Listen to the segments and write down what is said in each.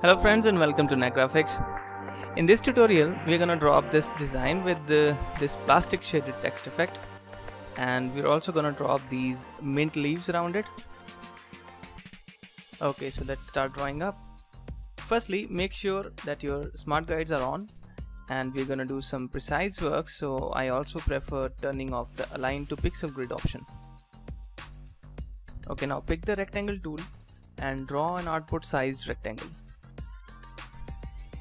Hello friends and welcome to Knack Graphics. In this tutorial, we're gonna draw up this design with the, this plastic shaded text effect and we're also gonna draw up these mint leaves around it. Okay, so let's start drawing up. Firstly, make sure that your smart guides are on and we're gonna do some precise work so I also prefer turning off the align to pixel grid option. Okay, now pick the rectangle tool and draw an artboard sized rectangle.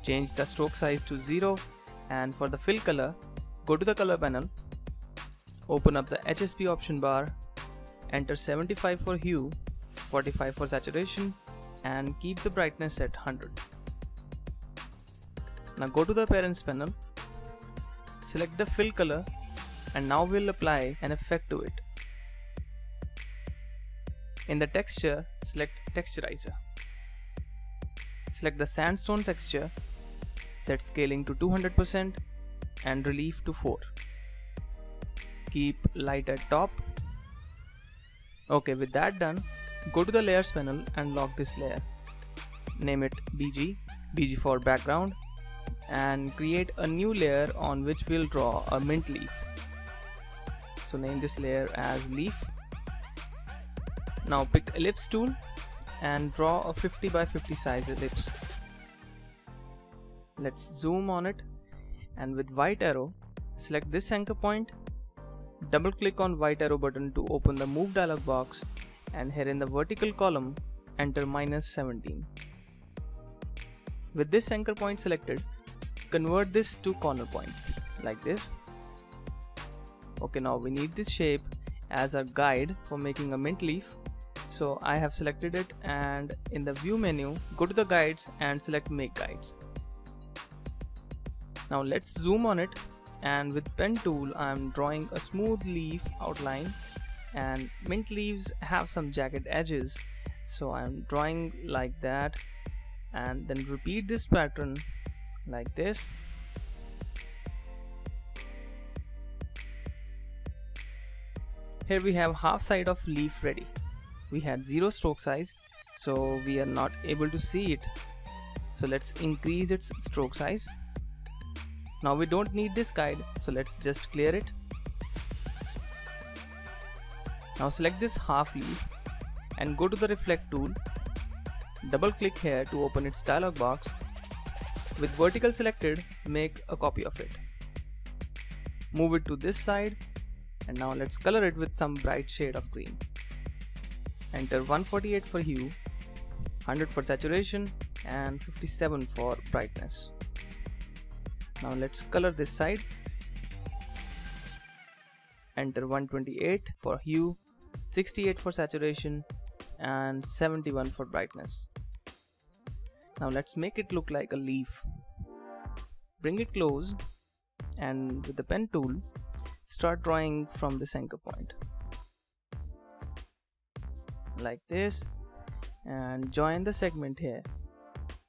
Change the stroke size to 0 and for the fill color, go to the color panel, open up the HSB option bar, enter 75 for hue, 45 for saturation and keep the brightness at 100. Now go to the appearance panel, select the fill color and now we'll apply an effect to it. In the texture, select texturizer. Select the sandstone texture, set scaling to 200% and relief to 4. Keep light at top. Okay, with that done, go to the layers panel and lock this layer. Name it BG, BG for background and create a new layer on which we'll draw a mint leaf. So name this layer as leaf now pick ellipse tool and draw a 50 by 50 size ellipse. Let's zoom on it and with white arrow select this anchor point double click on white arrow button to open the move dialog box and here in the vertical column enter minus 17. With this anchor point selected convert this to corner point like this. Okay now we need this shape as a guide for making a mint leaf so I have selected it and in the view menu go to the guides and select make guides now let's zoom on it. And with pen tool I'm drawing a smooth leaf outline. And mint leaves have some jagged edges. So I'm drawing like that. And then repeat this pattern like this. Here we have half side of leaf ready. We had zero stroke size so we are not able to see it. So let's increase its stroke size now we don't need this guide so let's just clear it. Now select this half leaf and go to the reflect tool. Double click here to open its dialog box. With vertical selected make a copy of it. Move it to this side. And now let's color it with some bright shade of green. Enter 148 for hue 100 for saturation and 57 for brightness now let's color this side. Enter 128 for hue 68 for saturation and 71 for brightness. Now let's make it look like a leaf. Bring it close and with the pen tool start drawing from this anchor point. Like this and join the segment here.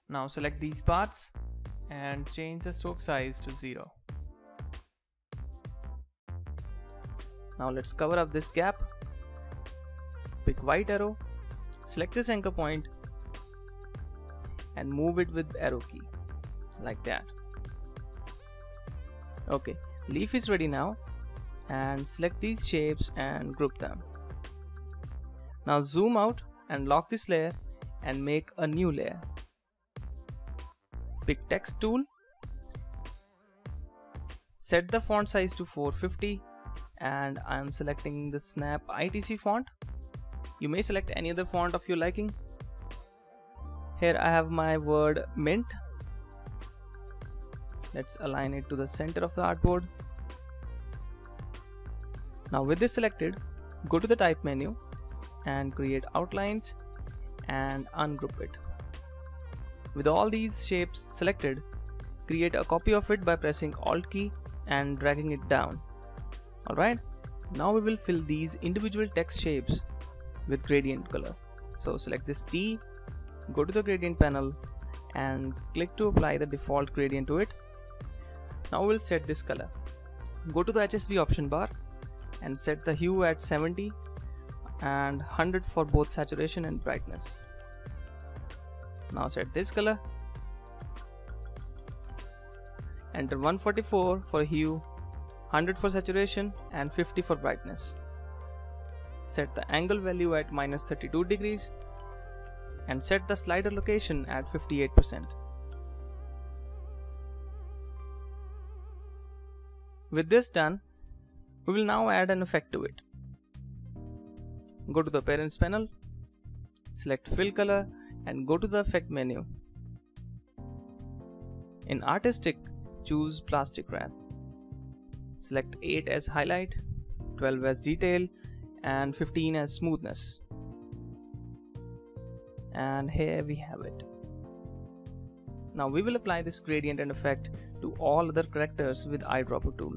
Now select these parts and change the stroke size to 0. Now let's cover up this gap. Pick white arrow, select this anchor point and move it with arrow key like that. Okay, leaf is ready now and select these shapes and group them. Now zoom out and lock this layer and make a new layer. Pick text tool. Set the font size to 450 and I am selecting the Snap ITC font. You may select any other font of your liking. Here I have my word mint. Let's align it to the center of the artboard. Now with this selected, go to the type menu and create outlines and ungroup it. With all these shapes selected, create a copy of it by pressing Alt key and dragging it down. Alright, now we will fill these individual text shapes with gradient color. So select this T, go to the gradient panel and click to apply the default gradient to it. Now we'll set this color. Go to the HSB option bar and set the hue at 70 and 100 for both saturation and brightness. Now set this color Enter 144 for hue, 100 for saturation and 50 for brightness. Set the angle value at minus 32 degrees and set the slider location at 58%. With this done, we will now add an effect to it. Go to the Appearance panel, select Fill Color and go to the Effect menu. In Artistic, choose Plastic Wrap. Select 8 as Highlight, 12 as Detail and 15 as Smoothness. And here we have it. Now we will apply this gradient and effect to all other characters with eyedropper tool.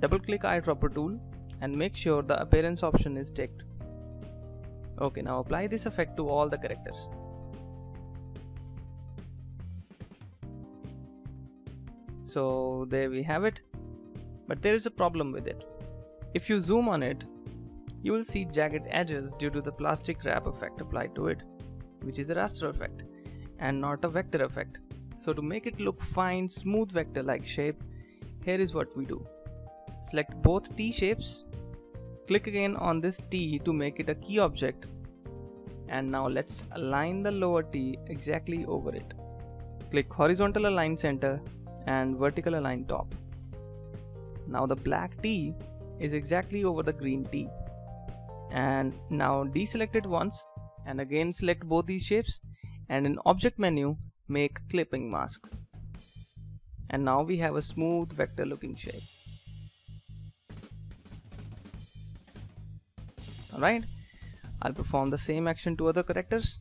Double click eyedropper tool and make sure the appearance option is ticked. Okay, now apply this effect to all the characters. So there we have it. But there is a problem with it. If you zoom on it, you will see jagged edges due to the plastic wrap effect applied to it, which is a raster effect and not a vector effect. So to make it look fine, smooth vector like shape, here is what we do. Select both T shapes, click again on this T to make it a key object and now let's align the lower T exactly over it. Click horizontal align center and vertical align top. Now the black T is exactly over the green T. And now deselect it once and again select both these shapes and in object menu make clipping mask. And now we have a smooth vector looking shape. Alright, I'll perform the same action to other characters.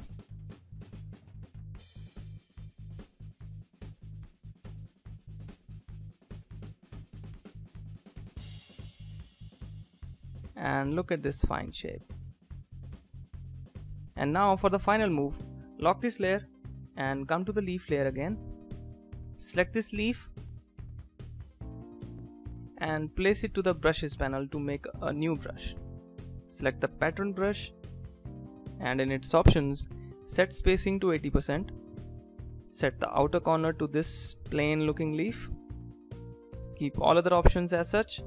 And look at this fine shape. And now for the final move, lock this layer and come to the leaf layer again. Select this leaf and place it to the brushes panel to make a new brush. Select the pattern brush and in its options set spacing to 80%. Set the outer corner to this plain looking leaf. Keep all other options as such.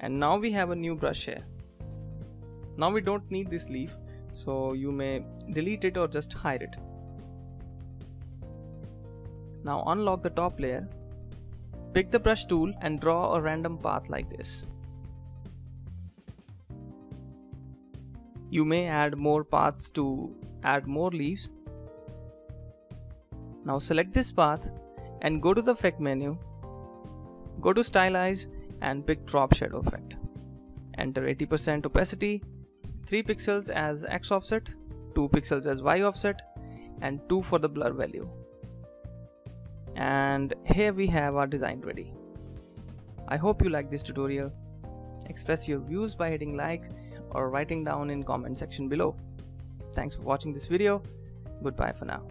And now we have a new brush here. Now we don't need this leaf so you may delete it or just hide it. Now unlock the top layer, pick the brush tool and draw a random path like this. You may add more paths to add more leaves. Now select this path and go to the effect menu, go to stylize and pick drop shadow effect. Enter 80% opacity, 3 pixels as x offset, 2 pixels as y offset and 2 for the blur value and here we have our design ready. I hope you like this tutorial. Express your views by hitting like or writing down in comment section below. Thanks for watching this video. Goodbye for now.